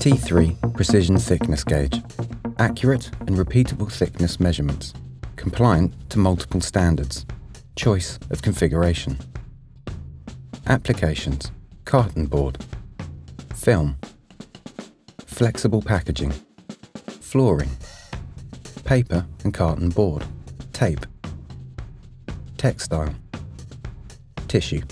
FT3 Precision Thickness Gauge. Accurate and repeatable thickness measurements. Compliant to multiple standards. Choice of configuration. Applications. Carton board. Film. Flexible packaging. Flooring. Paper and carton board. Tape. Textile. Tissue.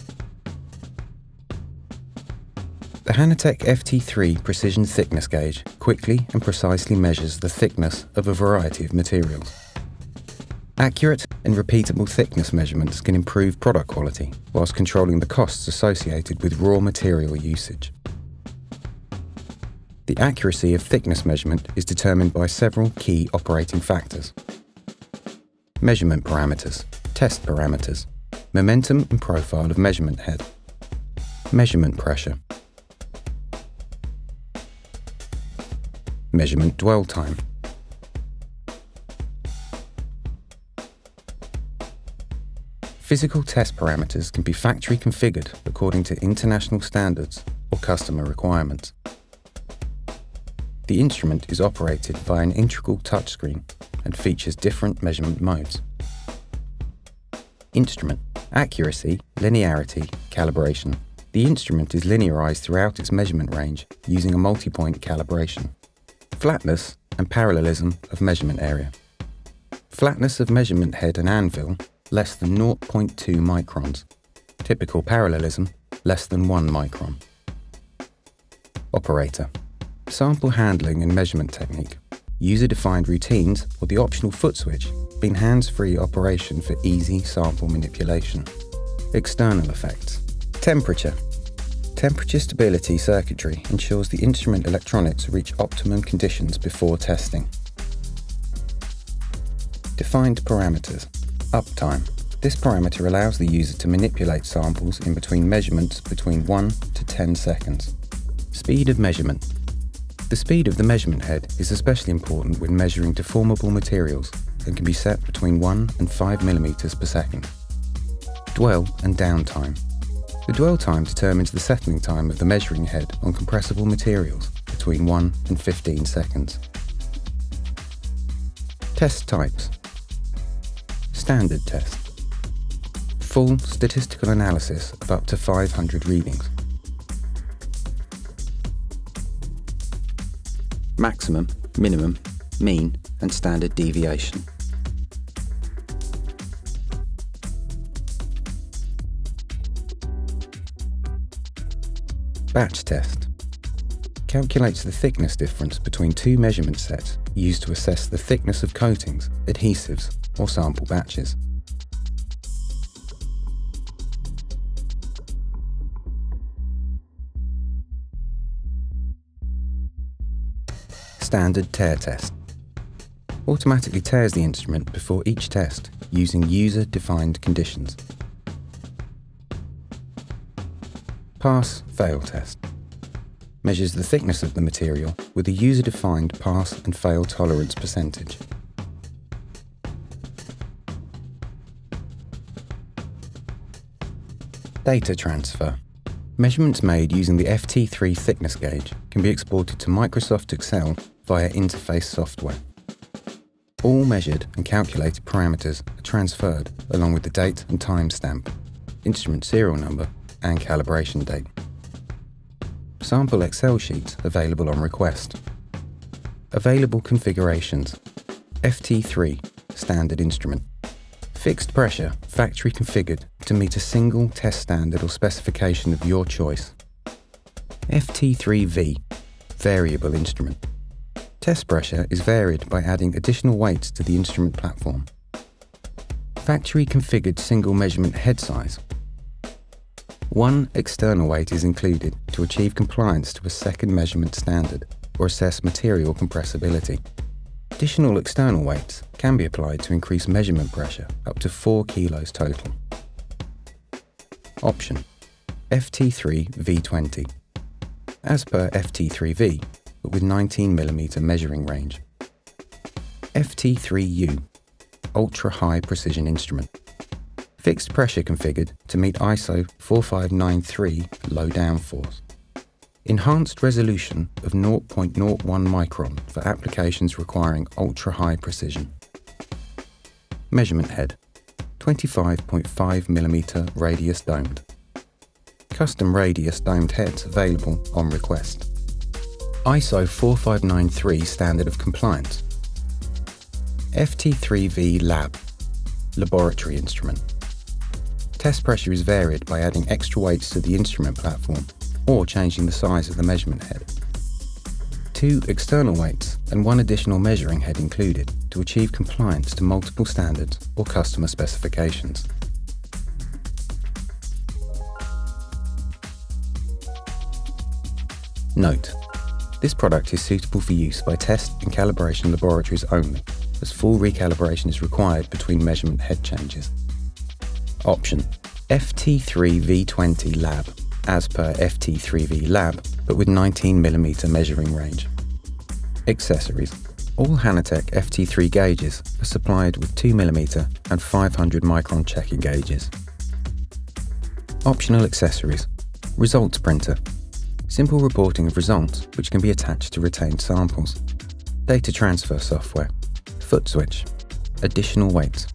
The Hanatek FT3 precision thickness gauge quickly and precisely measures the thickness of a variety of materials. Accurate and repeatable thickness measurements can improve product quality whilst controlling the costs associated with raw material usage. The accuracy of thickness measurement is determined by several key operating factors. Measurement parameters, test parameters, momentum and profile of measurement head, measurement pressure, measurement dwell time. Physical test parameters can be factory configured according to international standards or customer requirements. The instrument is operated by an integral touchscreen and features different measurement modes. Instrument Accuracy, linearity, calibration. The instrument is linearized throughout its measurement range using a multi-point calibration flatness and parallelism of measurement area. Flatness of measurement head and anvil less than 0.2 microns. Typical parallelism less than 1 micron. Operator. Sample handling and measurement technique. User-defined routines or the optional foot switch being hands-free operation for easy sample manipulation. External effects. Temperature. Temperature stability circuitry ensures the instrument electronics reach optimum conditions before testing. Defined parameters. Uptime. This parameter allows the user to manipulate samples in between measurements between 1 to 10 seconds. Speed of measurement. The speed of the measurement head is especially important when measuring deformable materials and can be set between 1 and 5 mm per second. Dwell and downtime. The dwell time determines the settling time of the measuring head on compressible materials between 1 and 15 seconds. Test types Standard test Full statistical analysis of up to 500 readings. Maximum, minimum, mean and standard deviation. Batch test calculates the thickness difference between two measurement sets used to assess the thickness of coatings, adhesives, or sample batches. Standard tare test automatically tares the instrument before each test using user-defined conditions. Pass-fail test measures the thickness of the material with a user-defined pass and fail tolerance percentage. Data transfer. Measurements made using the FT3 thickness gauge can be exported to Microsoft Excel via interface software. All measured and calculated parameters are transferred along with the date and timestamp, instrument serial number and calibration date. Sample Excel sheets available on request. Available configurations. FT3, standard instrument. Fixed pressure, factory configured to meet a single test standard or specification of your choice. FT3V, variable instrument. Test pressure is varied by adding additional weights to the instrument platform. Factory configured single measurement head size one external weight is included to achieve compliance to a second measurement standard or assess material compressibility. Additional external weights can be applied to increase measurement pressure up to 4 kilos total. Option FT3 V20 as per FT3V but with 19mm measuring range. FT3U Ultra High Precision Instrument Fixed pressure configured to meet ISO 4593 low downforce. Enhanced resolution of 0.01 micron for applications requiring ultra-high precision. Measurement head, 25.5mm radius domed. Custom radius domed heads available on request. ISO 4593 standard of compliance. FT3V Lab, laboratory instrument. Test pressure is varied by adding extra weights to the instrument platform or changing the size of the measurement head. Two external weights and one additional measuring head included to achieve compliance to multiple standards or customer specifications. Note, this product is suitable for use by test and calibration laboratories only, as full recalibration is required between measurement head changes. Option FT3V20 Lab as per FT3V Lab, but with 19mm measuring range. Accessories. All Hanatek FT3 gauges are supplied with 2mm and 500 micron checking gauges. Optional accessories. Results printer. Simple reporting of results which can be attached to retained samples. Data transfer software. Foot switch. Additional weights.